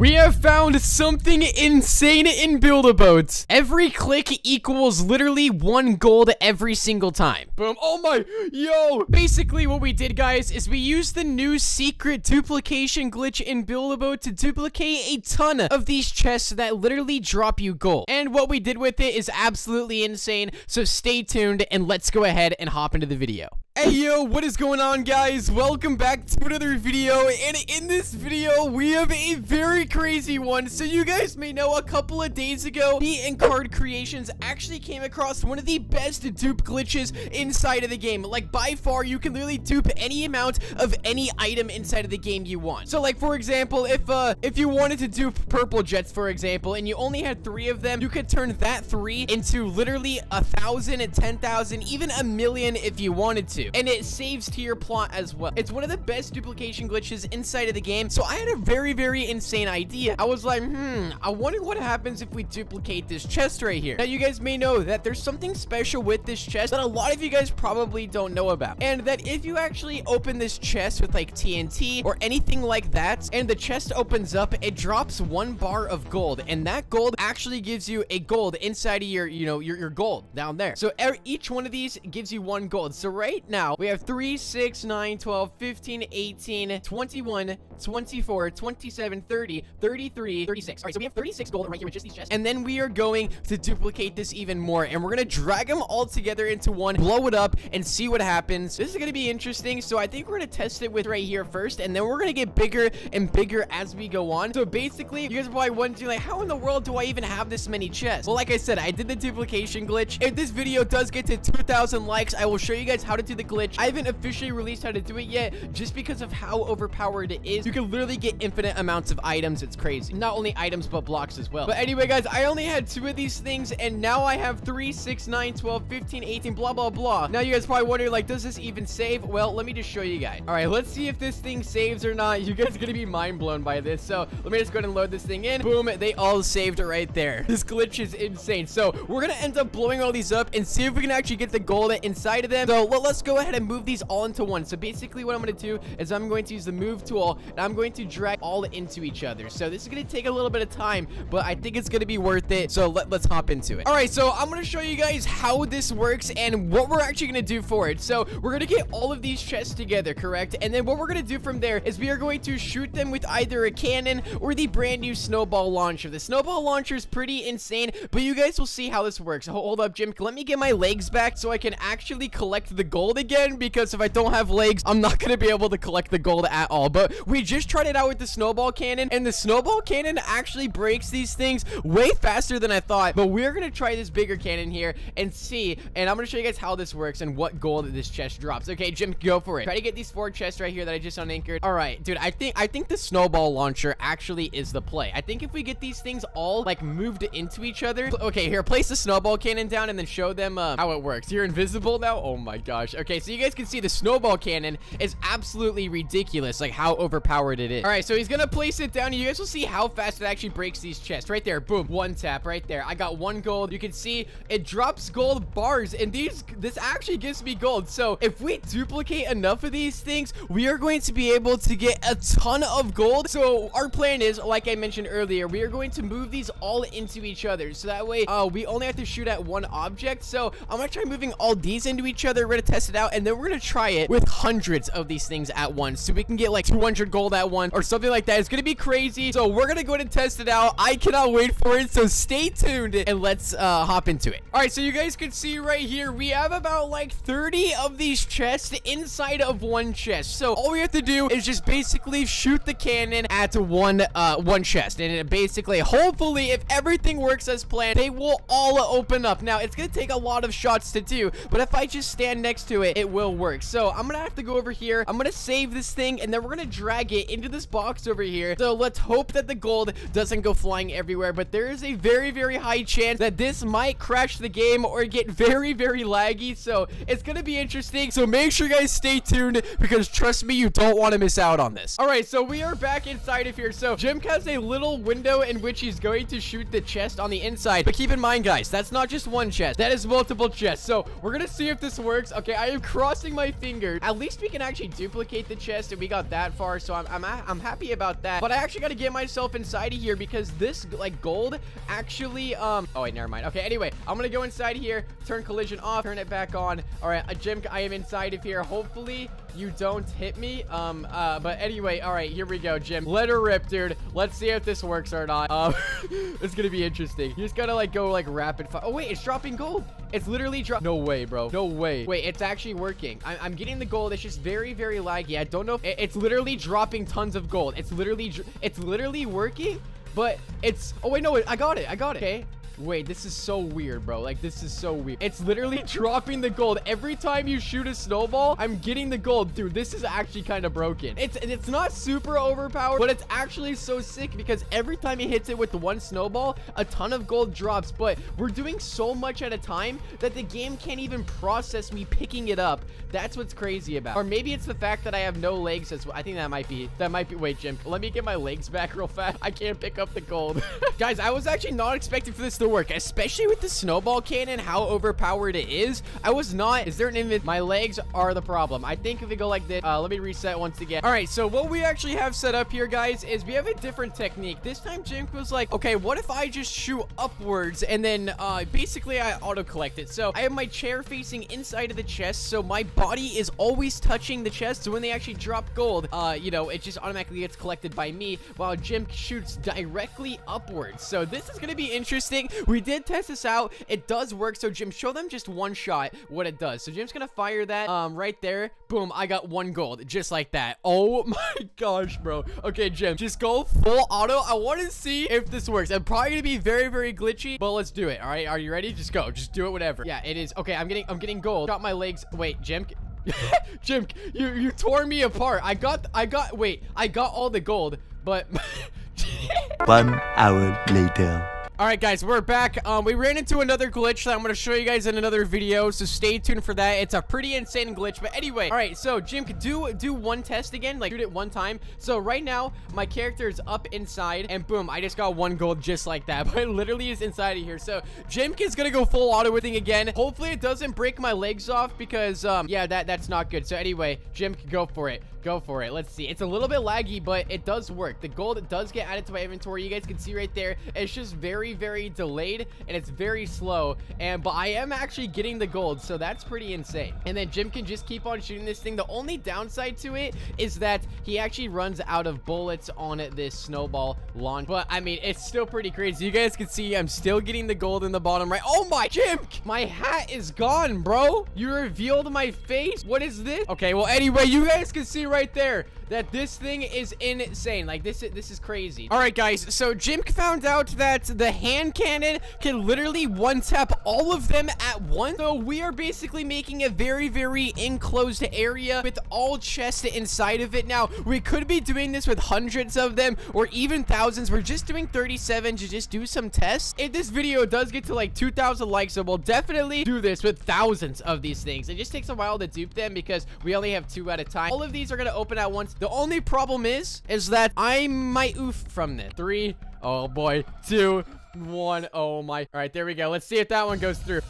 We have found something insane in Build-A-Boat. Every click equals literally one gold every single time. Boom. Oh my, yo. Basically what we did, guys, is we used the new secret duplication glitch in Build-A-Boat to duplicate a ton of these chests that literally drop you gold. And what we did with it is absolutely insane. So stay tuned and let's go ahead and hop into the video. Hey yo, what is going on guys? Welcome back to another video and in this video we have a very crazy one. So you guys may know a couple of days ago me and Card Creations actually came across one of the best dupe glitches inside of the game. Like by far you can literally dupe any amount of any item inside of the game you want. So like for example, if uh if you wanted to dupe purple jets for example and you only had three of them, you could turn that three into literally a thousand and ten thousand, even a million if you wanted to and it saves to your plot as well. It's one of the best duplication glitches inside of the game, so I had a very, very insane idea. I was like, hmm, I wonder what happens if we duplicate this chest right here. Now, you guys may know that there's something special with this chest that a lot of you guys probably don't know about, and that if you actually open this chest with like TNT or anything like that, and the chest opens up, it drops one bar of gold, and that gold actually gives you a gold inside of your, you know, your, your gold down there. So each one of these gives you one gold. So right now, we have 3, 6, 9, 12, 15, 18, 21, 24, 27, 30, 33, 36. All right, so we have 36 gold right here these chests. And then we are going to duplicate this even more. And we're going to drag them all together into one, blow it up, and see what happens. This is going to be interesting. So I think we're going to test it with right here first. And then we're going to get bigger and bigger as we go on. So basically, you guys are probably wondering, like, how in the world do I even have this many chests? Well, like I said, I did the duplication glitch. If this video does get to 2,000 likes, I will show you guys how to do the glitch. I haven't officially released how to do it yet, just because of how overpowered it is. You can literally get infinite amounts of items. It's crazy. Not only items, but blocks as well. But anyway, guys, I only had two of these things, and now I have 3, 6, 9, 12, 15, 18, blah, blah, blah. Now, you guys probably wondering, like, does this even save? Well, let me just show you guys. All right, let's see if this thing saves or not. You guys are gonna be mind blown by this. So let me just go ahead and load this thing in. Boom, they all saved right there. This glitch is insane. So we're gonna end up blowing all these up and see if we can actually get the gold inside of them. So let's go ahead and move these all into one. So basically what I'm going to do is I'm going to use the move tool and I'm going to drag all into each other. So this is going to take a little bit of time, but I think it's going to be worth it. So let, let's hop into it. All right, so I'm going to show you guys how this works and what we're actually going to do for it. So we're going to get all of these chests together, correct? And then what we're going to do from there is we are going to shoot them with either a cannon or the brand new snowball launcher. The snowball launcher is pretty insane, but you guys will see how this works. Hold up, Jim. Let me get my legs back so I can actually collect the gold again because if I don't have legs, I'm not going to be able to collect the gold at all. But we just tried it out with the snowball cannon, and the snowball cannon actually breaks these things way faster than I thought. But we're going to try this bigger cannon here and see, and I'm going to show you guys how this works and what gold this chest drops. Okay, Jim, go for it. Try to get these four chests right here that I just unanchored. All right, dude, I think I think the snowball launcher actually is the play. I think if we get these things all, like, moved into each other. Okay, here, place the snowball cannon down and then show them uh, how it works. You're invisible now? Oh, my gosh. Okay, so you guys can see the snowball cannon is absolutely ridiculous, like how overpowered it is. All right, so he's gonna place it down. You guys will see how fast it actually breaks these chests. Right there, boom, one tap right there. I got one gold. You can see it drops gold bars, and these this actually gives me gold. So if we duplicate enough of these things, we are going to be able to get a ton of gold. So our plan is, like I mentioned earlier, we are going to move these all into each other. So that way, uh, we only have to shoot at one object. So I'm gonna try moving all these into each other. We're gonna test it out, and then we're gonna try it with hundreds of these things at once. So we can get like 200 gold at one or something like that. It's gonna be crazy. So we're gonna go ahead and test it out. I cannot wait for it so stay tuned and let's uh hop into it. All right so you guys can see right here we have about like 30 of these chests inside of one chest. So all we have to do is just basically shoot the cannon at one uh one chest. And it basically hopefully if everything works as planned they will all open up. Now it's gonna take a lot of shots to do but if i just stand next to it it will work so i'm gonna have to go over here I'm gonna save this thing and then we're gonna drag it into this box over here. So let's hope that the gold doesn't go flying everywhere. But there is a very, very high chance that this might crash the game or get very, very laggy. So it's gonna be interesting. So make sure you guys stay tuned because trust me, you don't want to miss out on this. All right, so we are back inside of here. So Jim has a little window in which he's going to shoot the chest on the inside. But keep in mind, guys, that's not just one chest. That is multiple chests. So we're gonna see if this works. Okay, I crossing my fingers. At least we can actually duplicate the chest and we got that far. So I'm, I'm, I'm happy about that. But I actually got to get myself inside of here because this like gold actually, um, oh wait, never mind. Okay, anyway, I'm going to go inside here, turn collision off, turn it back on. All right, a Jim, I am inside of here. Hopefully you don't hit me. Um, uh, but anyway, all right, here we go, Jim. Let her rip, dude. Let's see if this works or not. Um, it's gonna be interesting. You just gotta like go like rapid fire. Oh wait, it's dropping gold. It's literally drop. No way, bro. No way. Wait, it's actually working. I I'm getting the gold. It's just very, very laggy. I don't know. It's literally dropping tons of gold. It's literally, it's literally working. But it's, oh wait, no, I got it. I got it. Okay. Wait, this is so weird, bro. Like, this is so weird. It's literally dropping the gold. Every time you shoot a snowball, I'm getting the gold. Dude, this is actually kind of broken. It's it's not super overpowered, but it's actually so sick because every time he hits it with the one snowball, a ton of gold drops. But we're doing so much at a time that the game can't even process me picking it up. That's what's crazy about. Or maybe it's the fact that I have no legs as well. I think that might be, that might be, wait, Jim, let me get my legs back real fast. I can't pick up the gold. Guys, I was actually not expecting for this to work, especially with the snowball cannon, how overpowered it is. I was not, is there an invent? My legs are the problem. I think if we go like this, uh, let me reset once again. All right, so what we actually have set up here, guys, is we have a different technique. This time, Jim was like, okay, what if I just shoot upwards and then uh, basically I auto-collect it. So I have my chair facing inside of the chest, so my body is always touching the chest. So when they actually drop gold, uh, you know, it just automatically gets collected by me while Jim shoots directly upwards. So this is going to be interesting. We did test this out. It does work. So Jim, show them just one shot what it does. So Jim's going to fire that um, right there. Boom, I got one gold just like that. Oh my gosh, bro. Okay, Jim, just go full auto. I want to see if this works. I'm probably going to be very, very glitchy, but let's do it. All right, are you ready? Just go. Just do it, whatever. Yeah, it is. Okay, I'm getting, I'm getting gold. Got my legs. Wait, Jim, Jim, you you tore me apart. I got I got wait, I got all the gold, but One hour later. All right, guys, we're back. Um, we ran into another glitch that I'm going to show you guys in another video, so stay tuned for that. It's a pretty insane glitch, but anyway. All right, so, Jim, do do one test again, like, shoot it one time. So, right now, my character is up inside, and boom, I just got one gold just like that, but it literally is inside of here. So, Jim is going to go full auto with again. Hopefully, it doesn't break my legs off because, um, yeah, that that's not good. So, anyway, Jim, go for it. Go for it. Let's see. It's a little bit laggy, but it does work. The gold does get added to my inventory. You guys can see right there. It's just very, very delayed, and it's very slow. And But I am actually getting the gold, so that's pretty insane. And then Jim can just keep on shooting this thing. The only downside to it is that he actually runs out of bullets on this snowball launch. But, I mean, it's still pretty crazy. You guys can see I'm still getting the gold in the bottom right. Oh, my, Jim! My hat is gone, bro. You revealed my face. What is this? Okay, well, anyway, you guys can see right there that this thing is insane. Like, this is, this is crazy. All right, guys. So, Jim found out that the hand cannon can literally one-tap all of them at once. So, we are basically making a very, very enclosed area with all chests inside of it. Now, we could be doing this with hundreds of them or even thousands. We're just doing 37 to just do some tests. If this video does get to like 2,000 likes, so we'll definitely do this with thousands of these things. It just takes a while to dupe them because we only have two at a time. All of these are to open at once. The only problem is, is that I might oof from this. Three, oh boy, two, one, oh my. All right, there we go. Let's see if that one goes through.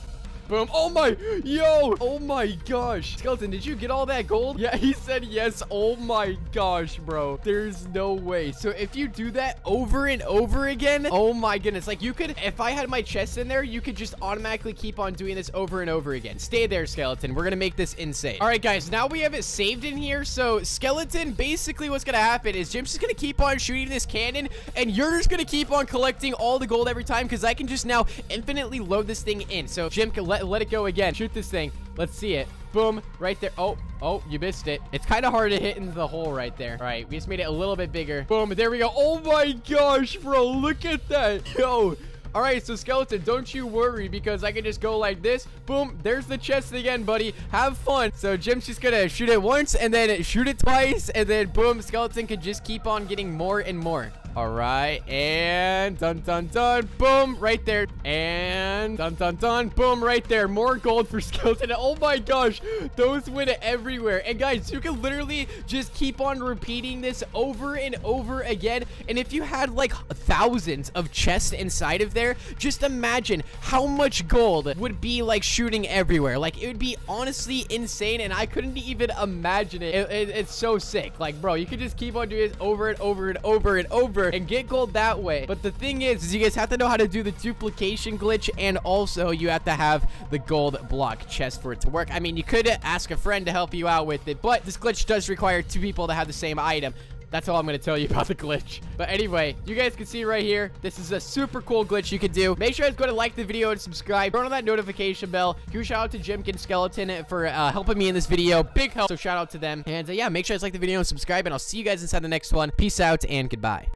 Boom. Oh my, yo. Oh my gosh. Skeleton, did you get all that gold? Yeah, he said yes. Oh my gosh, bro. There's no way. So if you do that over and over again, oh my goodness. Like you could, if I had my chest in there, you could just automatically keep on doing this over and over again. Stay there, Skeleton. We're going to make this insane. All right, guys. Now we have it saved in here. So Skeleton, basically what's going to happen is Jim's just going to keep on shooting this cannon and you're just going to keep on collecting all the gold every time because I can just now infinitely load this thing in. So Jim can let, let it go again. Shoot this thing. Let's see it. Boom. Right there. Oh, oh, you missed it. It's kind of hard to hit into the hole right there. All right, we just made it a little bit bigger. Boom. There we go. Oh my gosh, bro. Look at that. Yo. All right, so Skeleton, don't you worry because I can just go like this. Boom, there's the chest again, buddy. Have fun. So Jim's just going to shoot it once and then shoot it twice. And then boom, Skeleton can just keep on getting more and more. All right, and dun dun dun, boom, right there, and dun dun dun, boom, right there. More gold for skeleton. Oh my gosh, those went everywhere. And guys, you can literally just keep on repeating this over and over again. And if you had like thousands of chests inside of there, just imagine how much gold would be like shooting everywhere. Like it would be honestly insane, and I couldn't even imagine it. It, it. It's so sick. Like, bro, you could just keep on doing this over and over and over and over and get gold that way. But the thing is, is you guys have to know how to do the duplication glitch, and also you have to have the gold block chest for it to work. I mean, you could ask a friend to help you out with it, but this glitch does require two people to have the same item. That's all I'm going to tell you about the glitch. But anyway, you guys can see right here, this is a super cool glitch you can do. Make sure you guys go to like the video and subscribe. Turn on that notification bell. Huge shout out to Jimkin Skeleton for uh, helping me in this video. Big help. So shout out to them. And uh, yeah, make sure you guys like the video and subscribe. And I'll see you guys inside the next one. Peace out and goodbye.